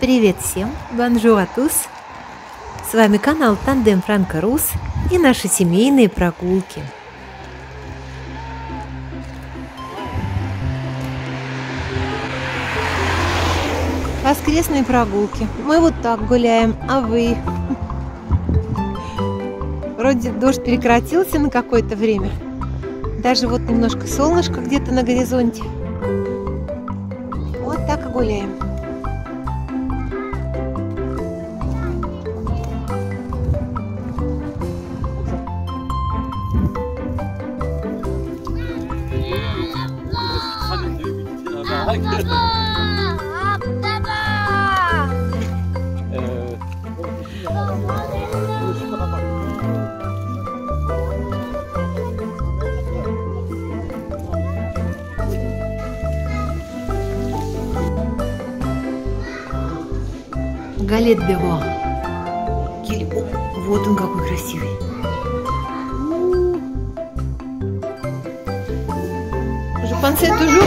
Привет всем! Bonjour à tous! С вами канал Тандем Франко Рус и наши семейные прогулки. Воскресные прогулки. Мы вот так гуляем, а вы? Вроде дождь прекратился на какое-то время. Даже вот немножко солнышко где-то на горизонте. Вот так и гуляем. Галет Бево. Вот он какой красивый. Je pensais toujours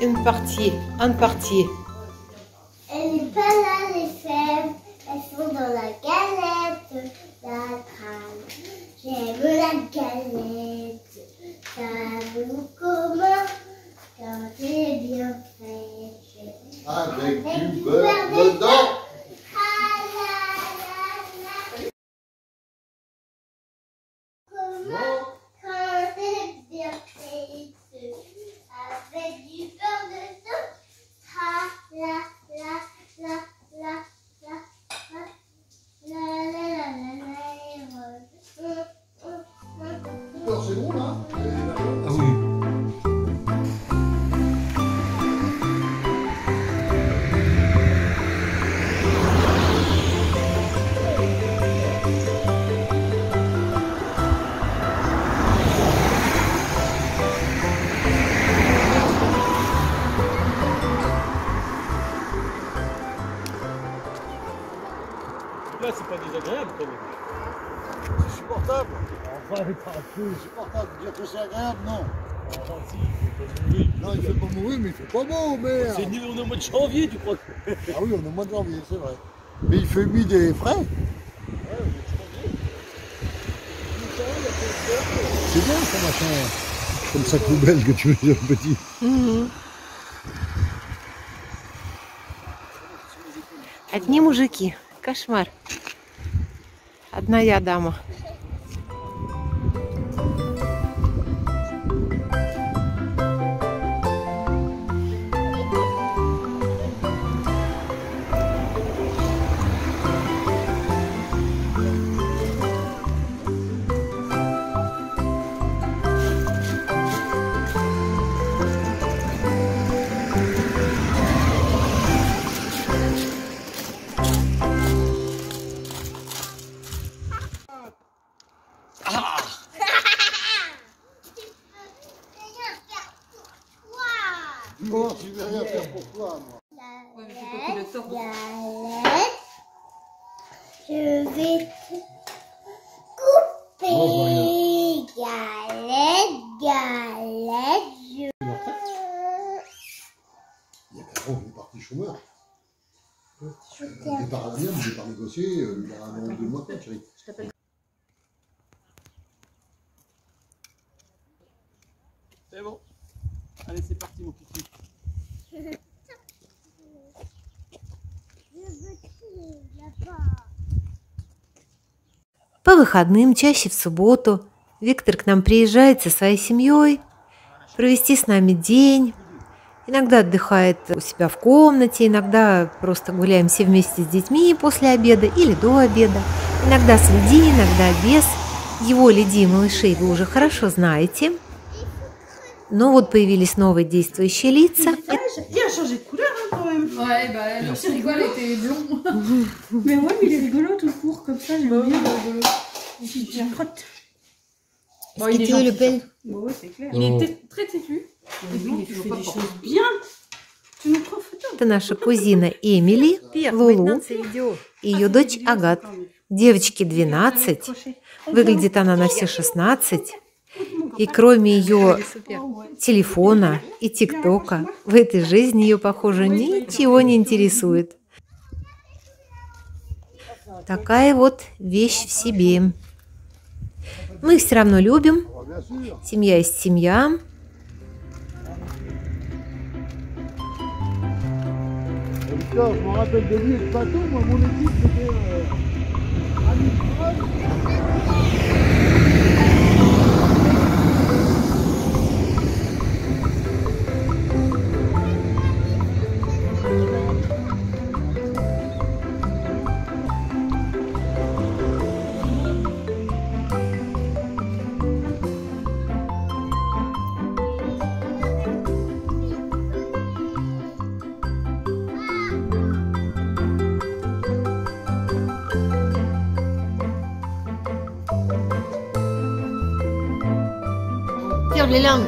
une partie, un partie. Elle n'est pas là, les fèves. Elles sont dans la galette, la crâne. J'aime la galette. Ça vous comment quand c'est bien fait. Avec Avec du beurre pas désagréable quand même. C'est supportable. Enfin, pas un peu. C'est supportable. Dire que c'est agréable, non. Enfin, si, il faut pas mourir. Non, il fait pas mourir, mais il fait pas beau, merde. C'est nul, on est au mois de janvier, tu crois Ah oui, on est au mois de janvier, c'est vrai. Mais il fait humide et frais. C'est bien ça, machin. Comme ça poubelle que tu veux dire, petit. Одни мужики. Кошмар. Одна я дама. Est par rien, il est par négocier, euh, il a un an ou deux mois, quoi, chérie. C'est bon. Allez, c'est parti, mon kiki. Je veux tuer là-bas. По выходным, чаще в субботу, Виктор к нам приезжает со своей семьей провести с нами день. Иногда отдыхает у себя в комнате, иногда просто гуляем все вместе с детьми после обеда или до обеда. Иногда с Лиди, иногда без. Его Лиди и малышей вы уже хорошо знаете. Но вот появились новые действующие лица. Il était très têtu. Photo Это? Наша кузина Эмили, Лулу. И ее дочь Агат. Девочке 12, выглядит она на все 16. И кроме ее телефона и ТикТока, в этой жизни ее, похоже, ничего не интересует. Такая вот вещь в себе. Мы их все равно любим. Семья есть семья. Je me rappelle de lui et de moi mon équipe c'était. Euh, Tiens, les langues.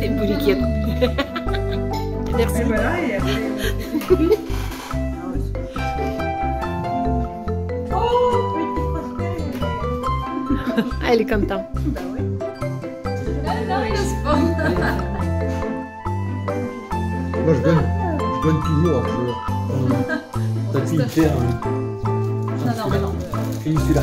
T'es bouliquette. Merci. Et voilà, et après. oh, petit prospect. Ah, elle est contente. Bah ouais. Moi je gagne, je gagne toujours. Je... T'as pu le faire. hein. Non, non, mais non. Finis celui-là.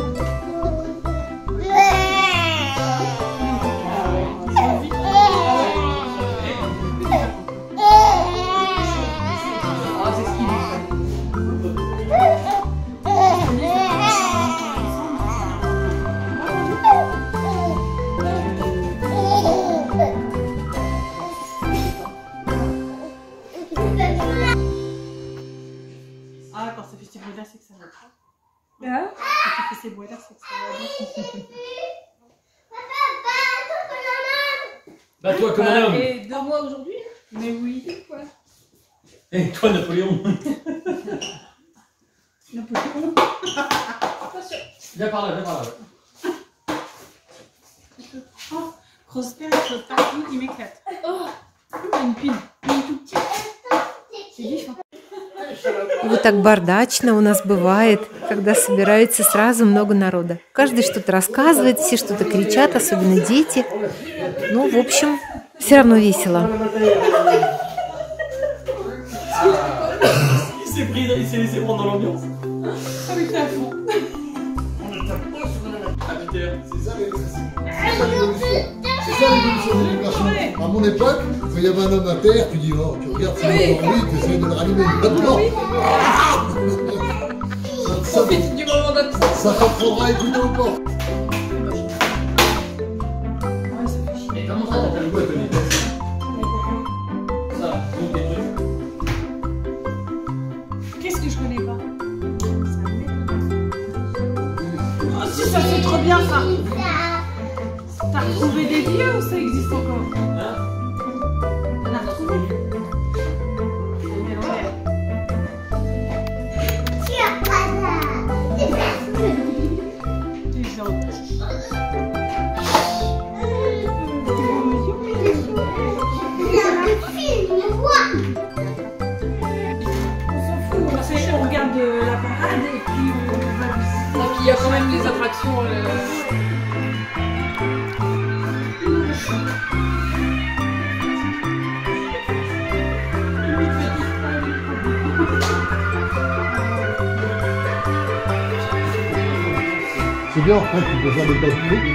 Mais oui. Quoi Et toi Napoléon. Napoléon. Attention. Viens par là, viens par là. Oh, Prosper, il saute partout, il m'éclate. Oh, il a une pile. C'est. Вот так бардачно у нас бывает, когда собирается сразу много народа. Каждый что-то рассказывает, все что-то кричат, особенно дети. Ну, в общем, все равно весело. Il s'est pris, il s'est laissé prendre dans l'ambiance. Ah oui, t'es à fond. Ah putain. C'est ça l'évolution. C'est ça l'évolution de l'éducation. À mon époque, quand il y avait un homme à terre, tu dis, oh, tu regardes si Oui. il lui, tu essayes de le rallumer. Maintenant, ça, ça, Profite du moment d'absence. ça t'apprendra à écouter au port. Si, ça fait trop bien ça. T'as retrouvé des vieux ou ça existe encore? C'est bien, après, tu peux faire des tas de trucs.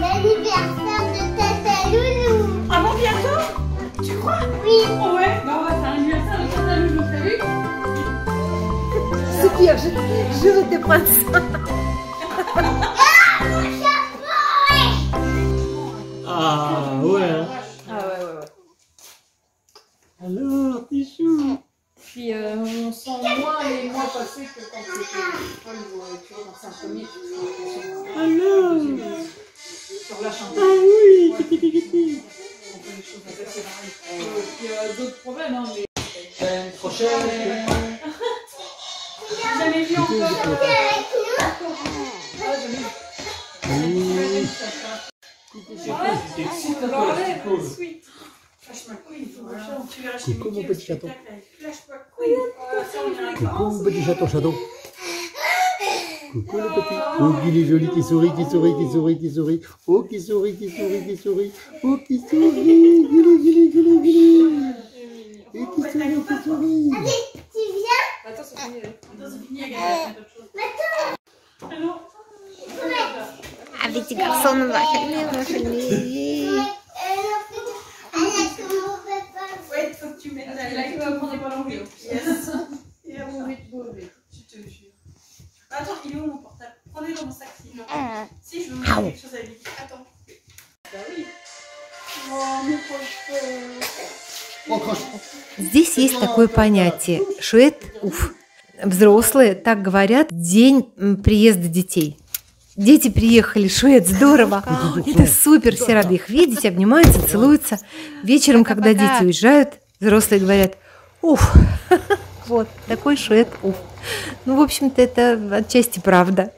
L'anniversaire de Tata Loulou. Ah bon, bientôt? Tu crois? Oui. Oh ouais, bah on va faire l'anniversaire de Tata Loulou, t'as vu C'est pire, je, je vais te prendre ça. passé que Ah non Sur la ah chanteuse. Ah oui On fait Il y a d'autres problèmes, hein, mais. Semaine prochaine J'avais vu encore. Ah, j'avais vu. Flash McQueen. Voilà. Tu verras chez Coucou, mon le petit chaton. avec Flash McQueen. Ça, on. Coucou, petit chaton, chaton. Coucou le petit. Oh, qu'il est joli, qui sourit, qui sourit, qui sourit, qui sourit. Oh, qui sourit, qui sourit, qui sourit. Oh, qui sourit. Guili, guili, guili, guili. Et qui sourit, qui sourit. Tu viens Attends, c'est fini. Attends, c'est fini, Agathe, il y a d'autres choses. Ah non. А Attends. Bah oui. Croche. Здесь есть такое понятие – шуэт-уф. Взрослые так говорят день приезда детей. Дети приехали, шуэт, здорово, это супер, все рады их видеть, обнимаются, целуются. Вечером, когда дети уезжают, взрослые говорят, уф, вот, такой шуэт, уф. Ну, в общем-то, это отчасти правда.